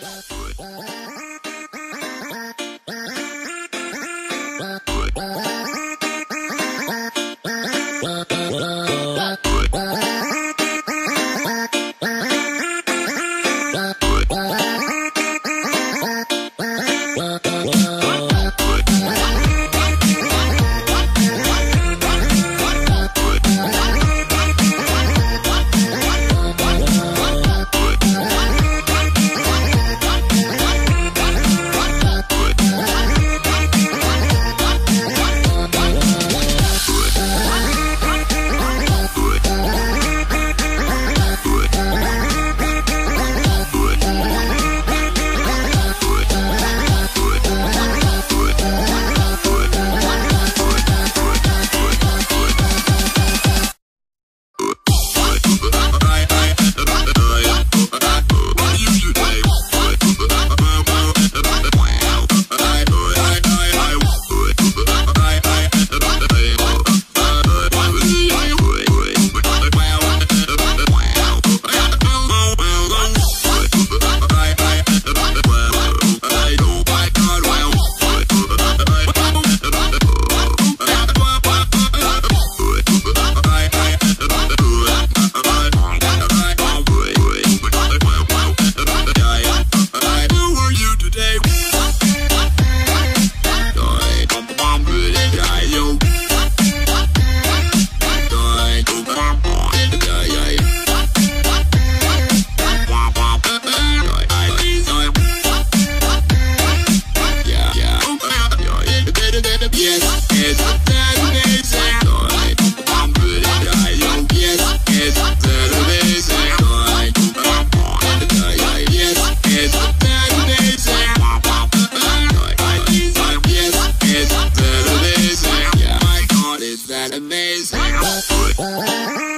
Oh, oh, oh. Oh,